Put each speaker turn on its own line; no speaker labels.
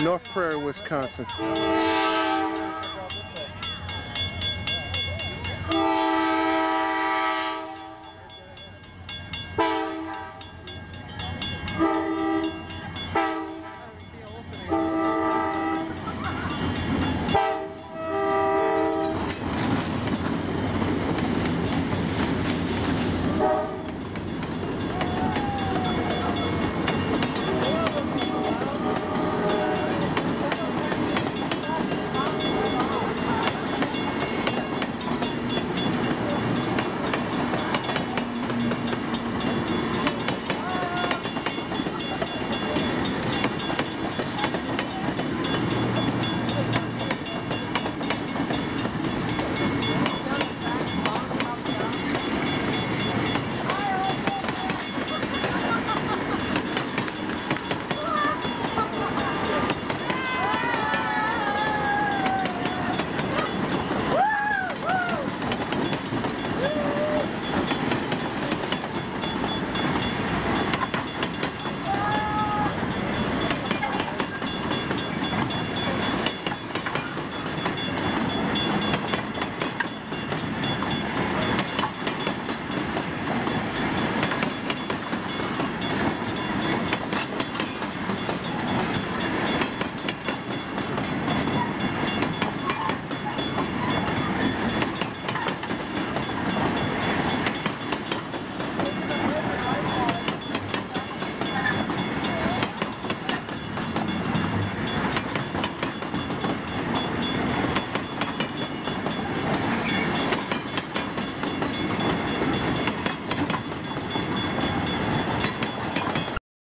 North Prairie, Wisconsin.